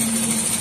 Música